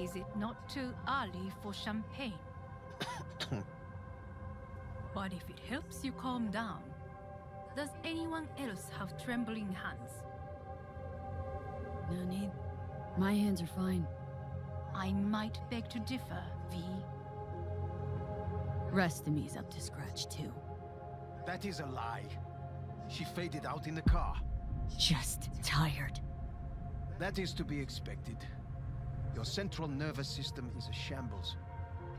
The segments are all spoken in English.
Is it not too early for champagne? but if it helps you calm down, does anyone else have trembling hands? No need. My hands are fine. I might beg to differ, V. Rest of me's up to scratch too. That is a lie. She faded out in the car. Just tired. That is to be expected. Your central nervous system is a shambles.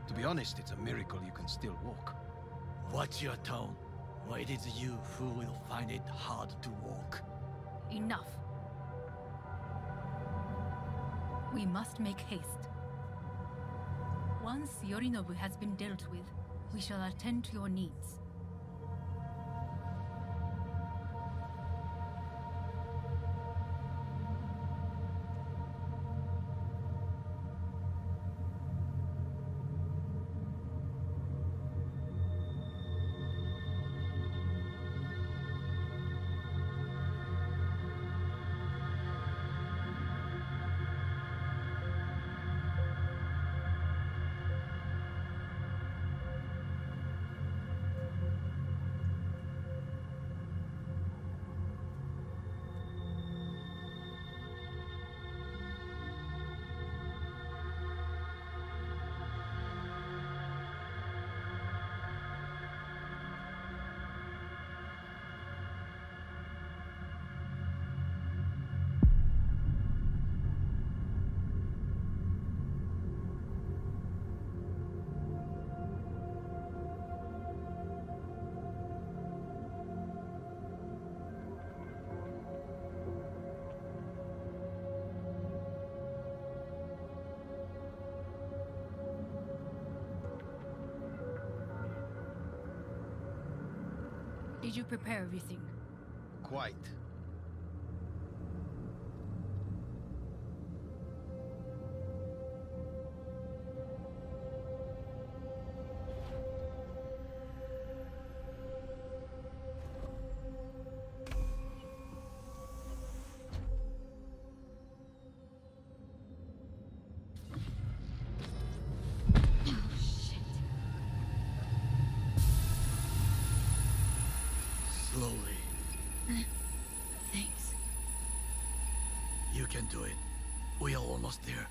To be honest, it's a miracle you can still walk. Watch your tone, or it is you who will find it hard to walk. Enough. We must make haste. Once Yorinobu has been dealt with, we shall attend to your needs. Did you prepare everything? Quite. Can do it. We are almost there.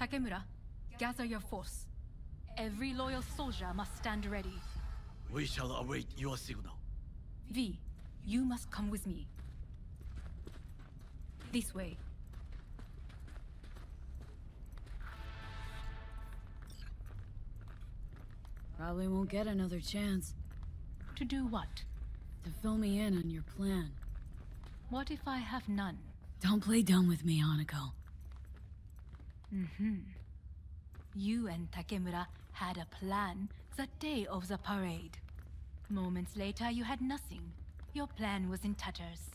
Takemura, gather your force. Every loyal soldier must stand ready. We shall await your signal. V, you must come with me. This way. Probably won't get another chance To do what? to fill me in on your plan. What if I have none? Don't play dumb with me, Hanako. Mm-hmm. You and Takemura had a plan the day of the parade. Moments later, you had nothing. Your plan was in tatters.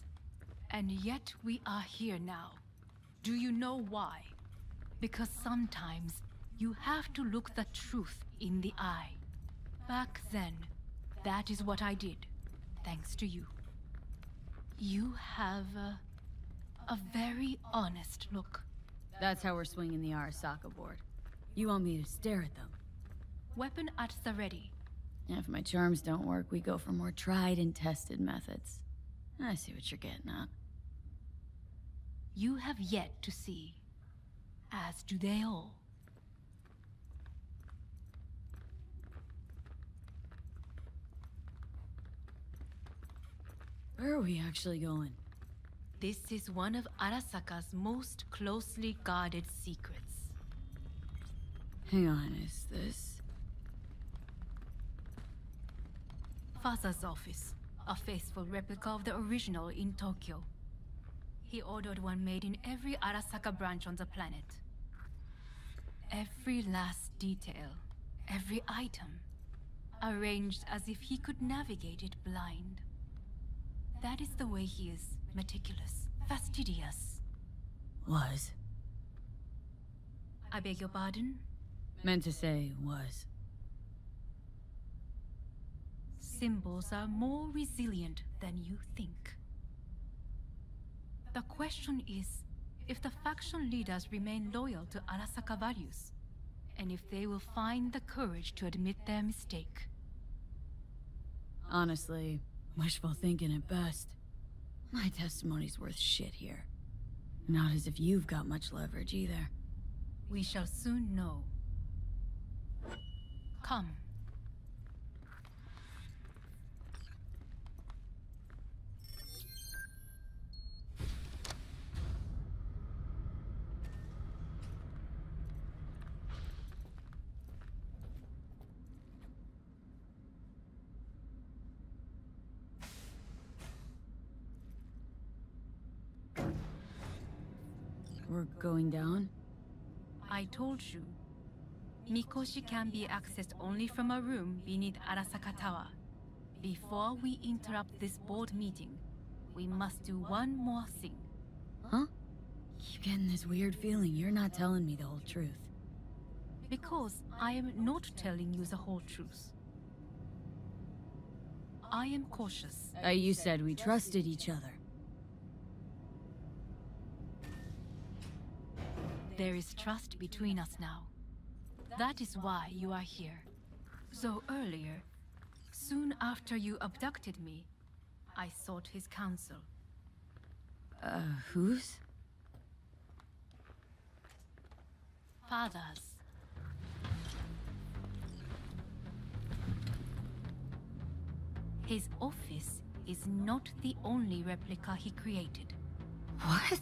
And yet we are here now. Do you know why? Because sometimes you have to look the truth in the eye. Back then, that is what I did, thanks to you. You have a, a very honest look. That's how we're swinging the Arasaka board. You want me to stare at them? Weapon at the ready. If my charms don't work, we go for more tried and tested methods. I see what you're getting at. You have yet to see, as do they all. Where are we actually going? This is one of Arasaka's most closely guarded secrets. Hang on, is this... Father's office, a faithful replica of the original in Tokyo. He ordered one made in every Arasaka branch on the planet. Every last detail, every item, arranged as if he could navigate it blind. That is the way he is meticulous, fastidious. Was. I beg your pardon? Meant to say was. Symbols are more resilient than you think. The question is if the faction leaders remain loyal to Arasaka values, and if they will find the courage to admit their mistake. Honestly, wishful thinking at best. My testimony's worth shit here. Not as if you've got much leverage either. We shall soon know. Come. We're going down? I told you. Mikoshi can be accessed only from a room beneath Arasaka Tower. Before we interrupt this board meeting, we must do one more thing. Huh? Keep getting this weird feeling you're not telling me the whole truth. Because I am not telling you the whole truth. I am cautious. Uh, you said we trusted each other. There is trust between us now. That is why you are here. So earlier, soon after you abducted me, I sought his counsel. Uh, whose? Father's. His office is not the only replica he created. What?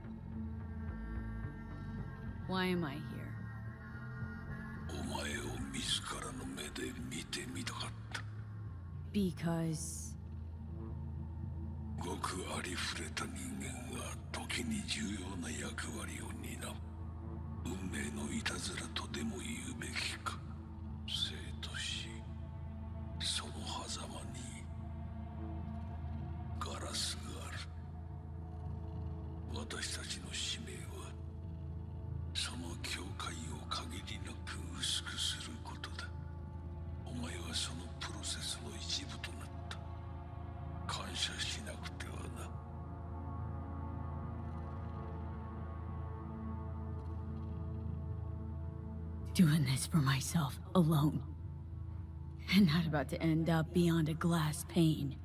Why am I here? お前を自らの目で見てみたかった。Because... ごくありふれた人間が時に重要な役割を担う。運命のいたずらとでも言うべき Doing this for myself, alone. And not about to end up beyond a glass pane.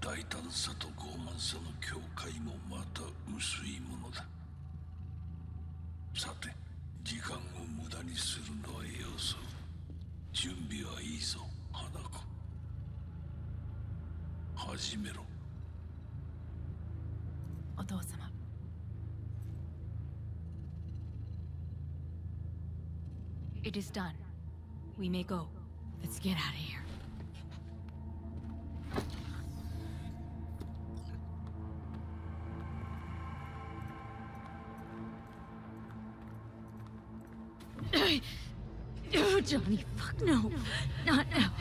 大胆さと傲慢さの境界もまた薄いものださて時間を無駄にするのはよそう準備はいいぞ It is done. We may go. Let's get out of here. Oh, Johnny, fuck no. Not now.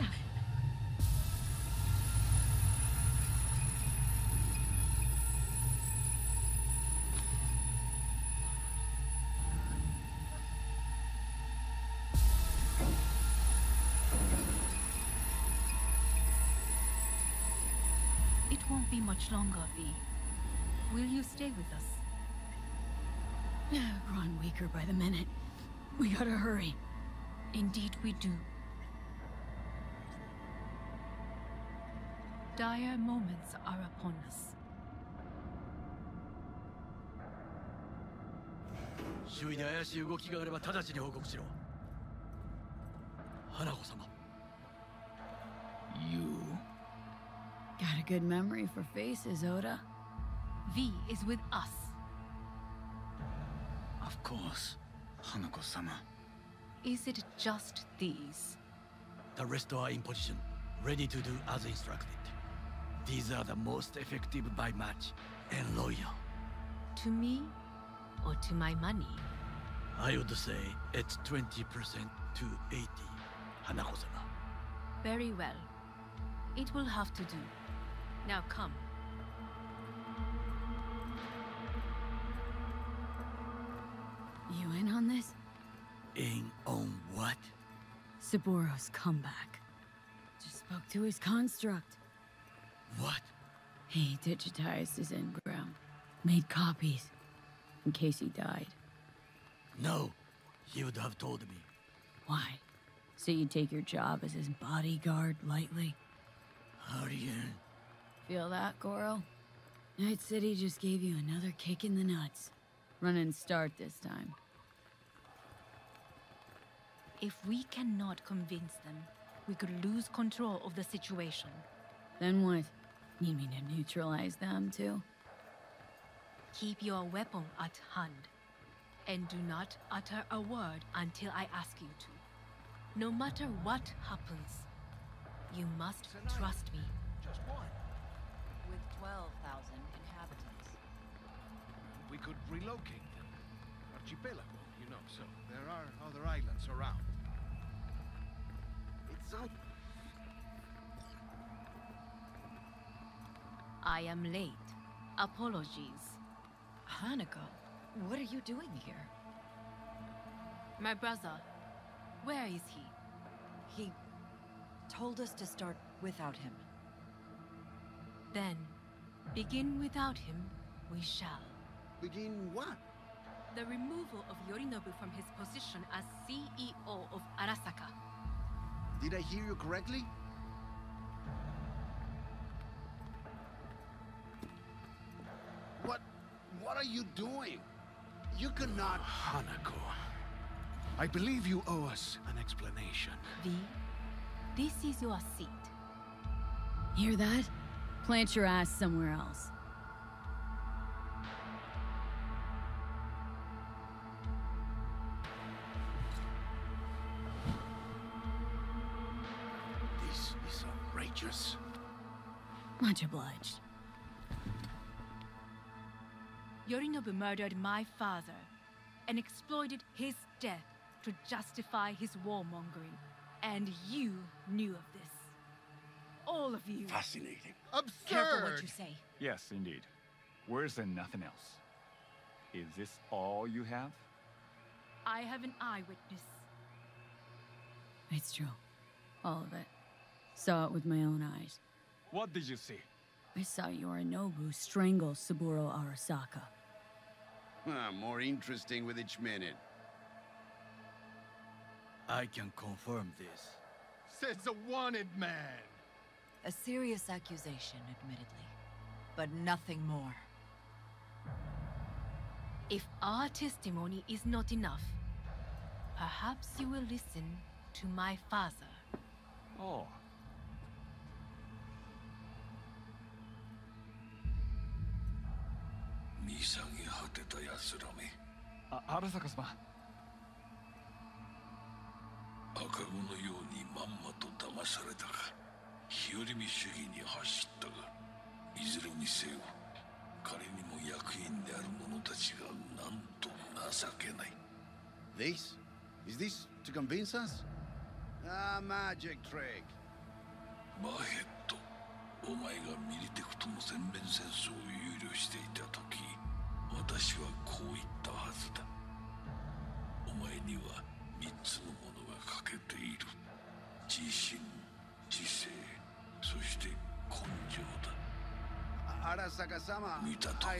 much longer, V. Will you stay with us? Grown weaker by the minute. We gotta hurry. Indeed we do. Dire moments are upon us. Shui に怪しい動きがあれば直ちに報告しろ。花子様。Got a good memory for faces, Oda. V is with us. Of course, Hanako-sama. Is it just these? The rest are in position, ready to do as instructed. These are the most effective by match and loyal. To me or to my money? I would say it's 20% to 80, Hanako-sama. Very well. It will have to do. Now come. You in on this? In on what? Saburo's comeback. Just spoke to his construct. What? He digitized his engram. Made copies. In case he died. No, he would have told me. Why? So you take your job as his bodyguard lightly? Aryan. Feel that, Goro? Night City just gave you another kick in the nuts. Run and start this time. If we cannot convince them, we could lose control of the situation. Then what? Need me to neutralize them, too? Keep your weapon at hand. And do not utter a word until I ask you to. No matter what happens, you must trust me. Just one. With 12,000 inhabitants. We could relocate them. Archipelago, you know, so there are other islands around. It's out. I am late. Apologies. Hanako, what are you doing here? My brother, where is he? He told us to start without him. Then, begin without him, we shall. Begin what? The removal of Yorinobu from his position as CEO of Arasaka. Did I hear you correctly? What... what are you doing? You cannot... Hanako... I believe you owe us an explanation. V, this is your seat. Hear that? Plant your ass somewhere else. This is outrageous. Much obliged. Yorinobu murdered my father and exploited his death to justify his warmongering. And you knew of this. All of you. Fascinating. Careful what you say. Yes, indeed. Worse than nothing else. Is this all you have? I have an eyewitness. It's true. All of it. Saw it with my own eyes. What did you see? I saw Yorinobu strangle Saburo Arasaka. Ah, more interesting with each minute. I can confirm this. Says the wanted man. A serious accusation, admittedly. But nothing more. If our testimony is not enough, perhaps you will listen to my father. Oh, 見下げ果てた奴らめあ荒坂様。赤子のようにまんまと騙されたか 日和見主義に走ったがいずれにせよ彼にも役員である者たちがなんと情けない This? Is this to convince us? Ah, magic trick. バヘッドお前がミリテクとの全面戦争を憂慮していた時私はこう言ったはずだお前には三つのものが欠けている自信知性そして根性だ Arasaka-sama, 見たとこ.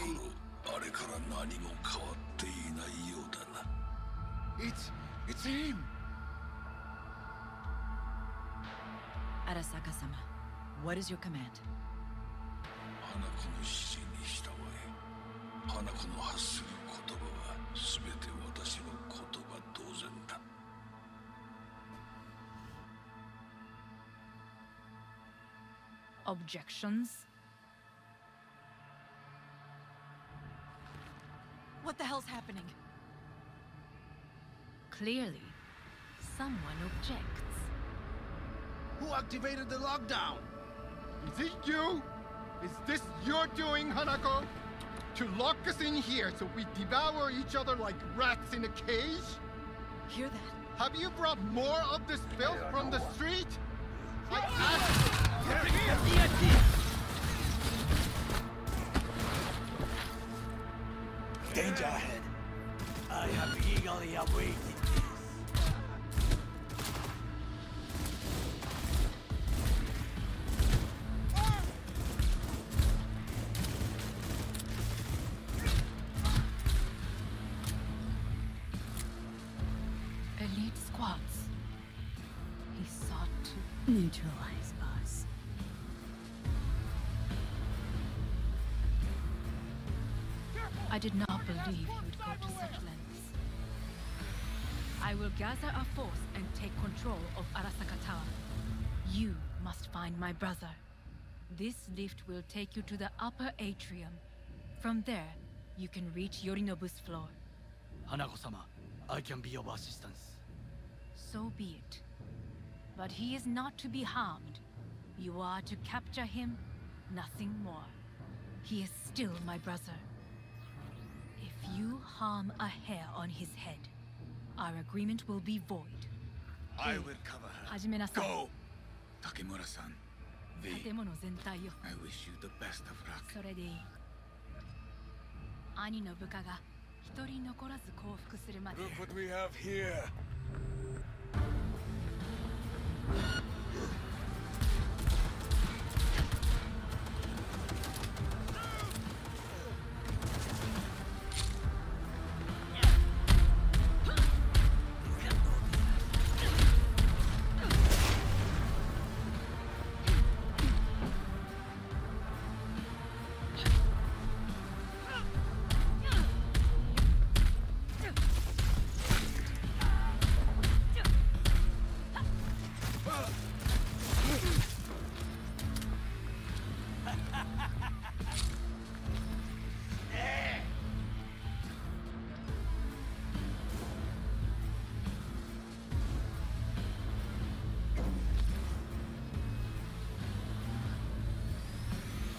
ろあれから何も変わっていないようだな It's... it's him! Arasaka-sama, what is your command? 花子の指示に従え花子の発する言葉は全て私の Objections? What the hell's happening? Clearly, someone objects. Who activated the lockdown? Is it you? Is this your doing, Hanako? To lock us in here so we devour each other like rats in a cage? Hear that? Have you brought more of this filth from the street? I asked... Danger ahead. I have eagerly awaited this. Elite squads. He sought to Neutralize believe he would go to such lengths. I will gather a force and take control of Arasaka Tower. You must find my brother. This lift will take you to the upper atrium. From there, you can reach Yorinobu's floor. Hanako-sama, I can be of assistance. So be it. But he is not to be harmed. You are to capture him, nothing more. He is still my brother. You harm a hair on his head, our agreement will be void. I will cover her. Go! Takemura-san, V, I wish you the best of luck. それでいい兄の部下が一人残らず降伏するまで Look what we have here.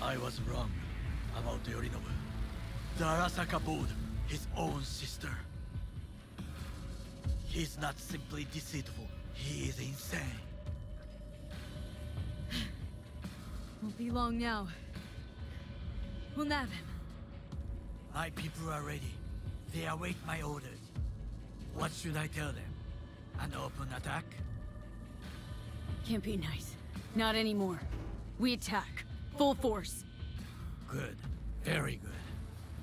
I was wrong about Yorinobu. The Arasaka board, his own sister. He's not simply deceitful, he is insane. Won't be long now. We'll nab him. My people are ready. They await my orders. What should I tell them? An open attack? Can't be nice. Not anymore. We attack. Full force. Good. Very good.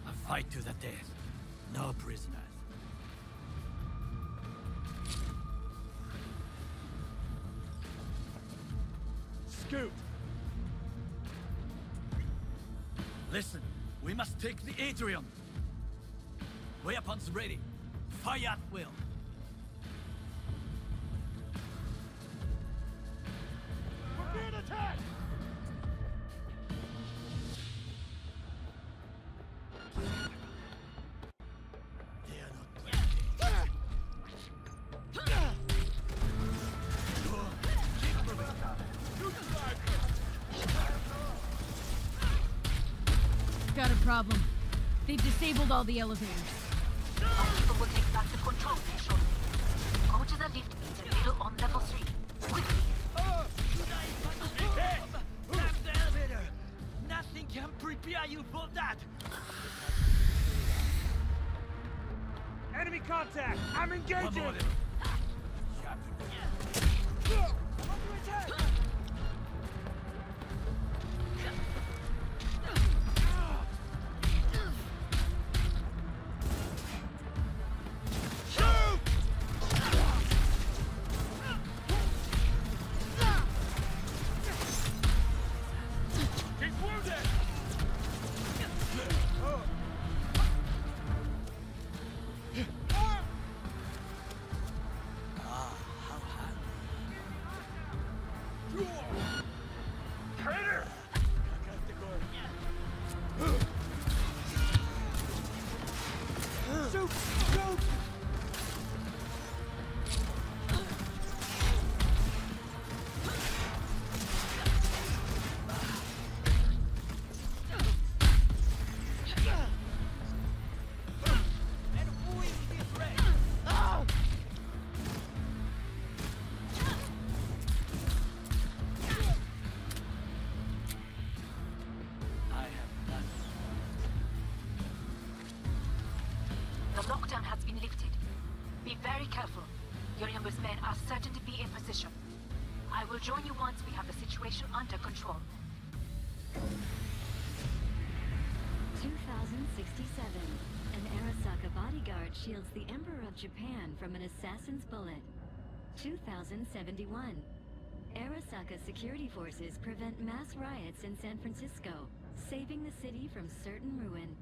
A fight to the death. No prisoners. Scoot! Listen, we must take the atrium. Weapons ready. Fire at will. Problem. They've disabled all the elevators. Our people will take back the control room shortly. Go to the lift in the middle on level 3. Quickly! Hey! Grab the elevator! Nothing can prepare you for that! Enemy contact! I'm engaging! Very careful. Yorinobu's men are certain to be in position. I will join you once we have the situation under control. 2067. An Arasaka bodyguard shields the Emperor of Japan from an assassin's bullet. 2071. Arasaka security forces prevent mass riots in San Francisco, saving the city from certain ruin.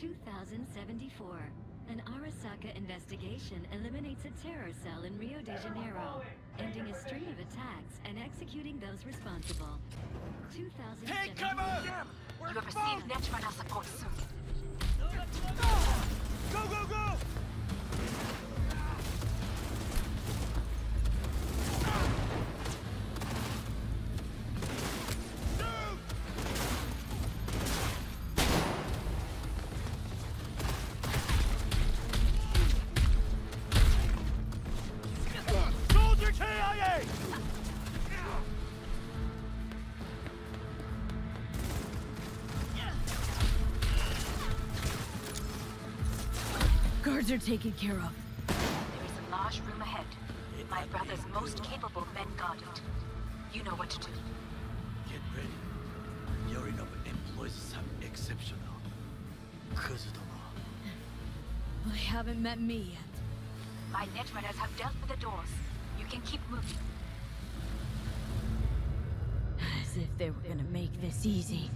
2074. An Arasaka investigation eliminates a terror cell in Rio de Janeiro, ending a string of attacks and executing those responsible. 2070. You have received Netrunner support soon. Go, go, go! Soldier are taken care of. There is a large room ahead. My brother's most capable men guard it. You know what to do. Get ready. Yorinobu employs some exceptional. Kuzutomo. Well, they haven't met me yet. My netrunners have dealt with the doors. You can keep moving. As if they were gonna make this easy.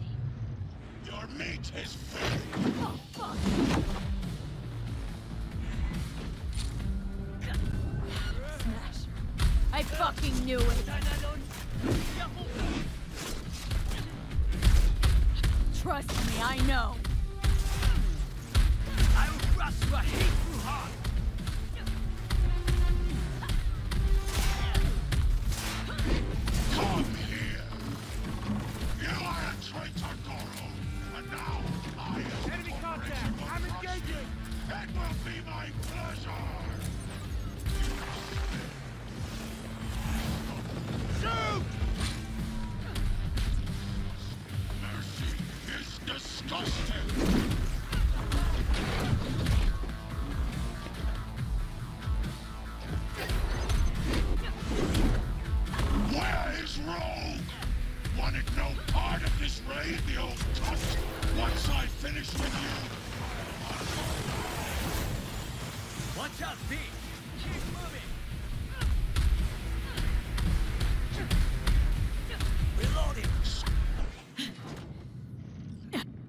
Your meat is filthy. Oh, fuck! Fucking knew it! Trust me, I know.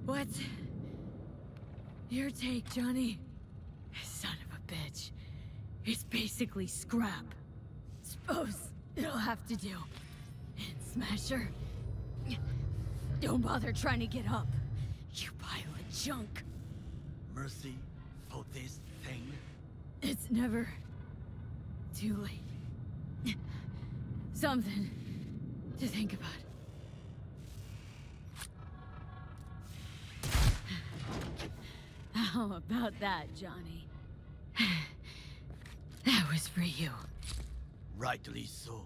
What? Your take, Johnny? Son of a bitch. It's basically scrap. Suppose it'll have to do. And Smasher? Don't bother trying to get up. You pile of junk. Mercy for this thing? It's never too late. Something to think about. How about that, Johnny? That was for you. Rightly so.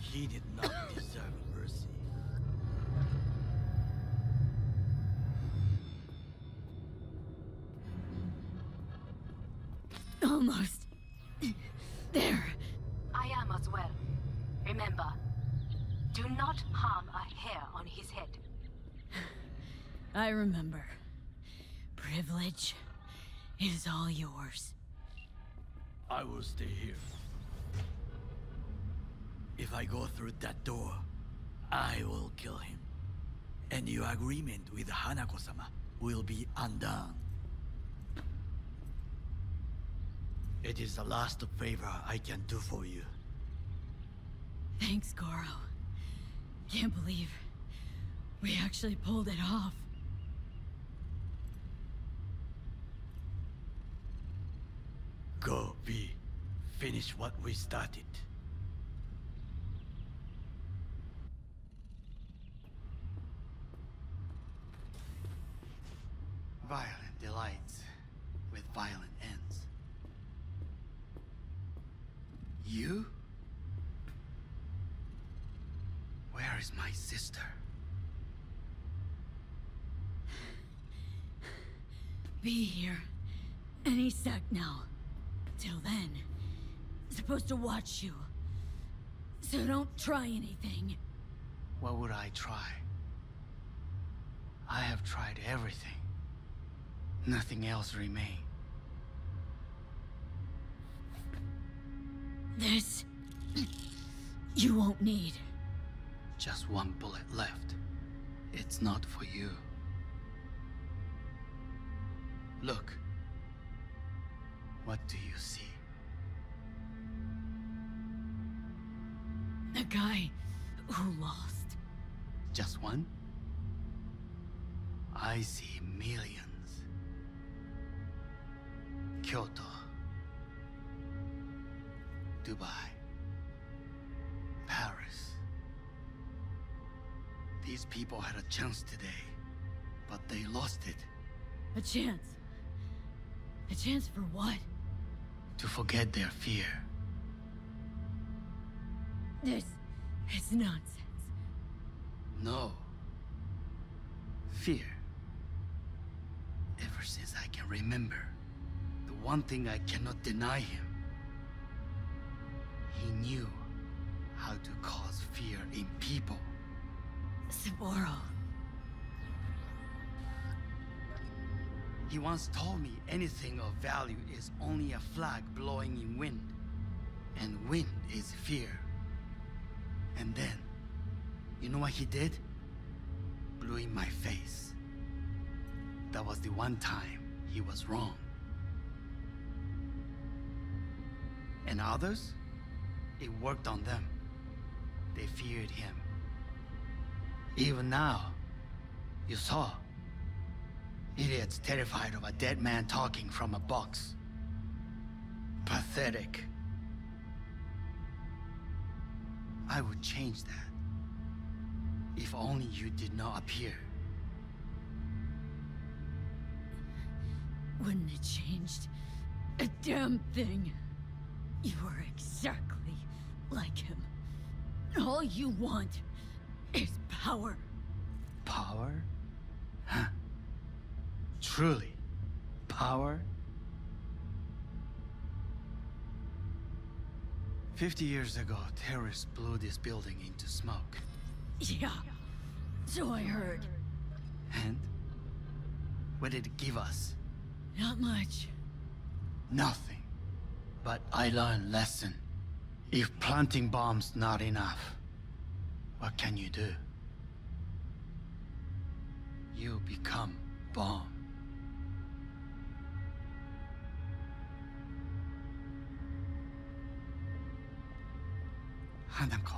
He did not deserve mercy. Almost. There. I am as well. Remember, do not harm a hair on his head. I remember. Privilege is all yours. I will stay here. If I go through that door, I will kill him. And your agreement with Hanako-sama will be undone. It is the last favor I can do for you. Thanks, Goro. Can't believe we actually pulled it off. Go, V. Finish what we started. Violent delights with violent ends. You? Where is my sister? Be here. Any sec now. Till then, supposed to watch you. So don't try anything. What would I try? I have tried everything. Nothing else remains. This... You won't need. Just one bullet left. It's not for you. Look. What do you see? A guy who lost. Just one? I see millions. Kyoto. Dubai. Paris. These people had a chance today, but they lost it. A chance. A chance for what? To forget their fear. This is nonsense. No. Fear. Ever since I can remember, the one thing I cannot deny him. He knew how to cause fear in people. Saburo. He once told me anything of value is only a flag blowing in wind. And wind is fear. And then, you know what he did? Blew in my face. That was the one time he was wrong. And others? It worked on them. They feared him. Even now, you saw. Idiots terrified of a dead man talking from a box. Pathetic. I would change that. If only you did not appear. Wouldn't it changed a damn thing? You are exactly like him. All you want is power. Power? Huh. Truly? Power? Fifty years ago, terrorists blew this building into smoke. Yeah, so I heard. And? What did it give us? Not much. Nothing. But I learned lesson. If planting bombs not enough, what can you do? You become bomb. 花子。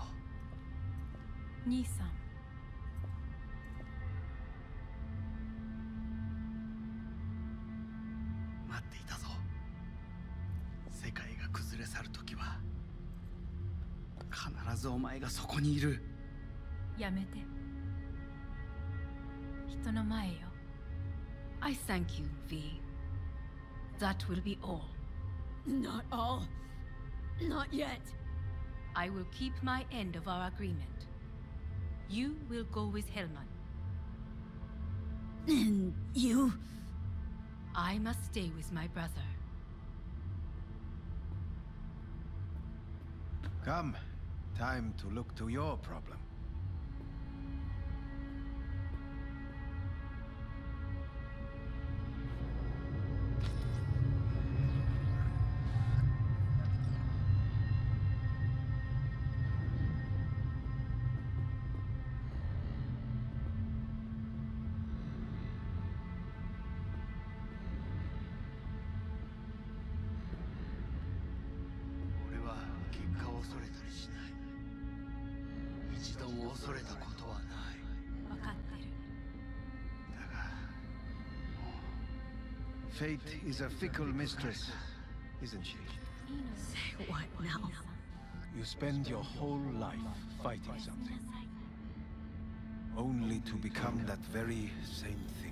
兄さん。待っていたぞ。世界が崩れ去る時は必ずお前がそこにいる。やめて。人の前よ。I thank you, V. That will be all. Not I will keep my end of our agreement. You will go with Hellman. And you? I must stay with my brother. Come. Time to look to your problem.「Fate is a fickle mistress. isn't she? Say what now? You spend your whole life fighting something. Only to become that very same thing.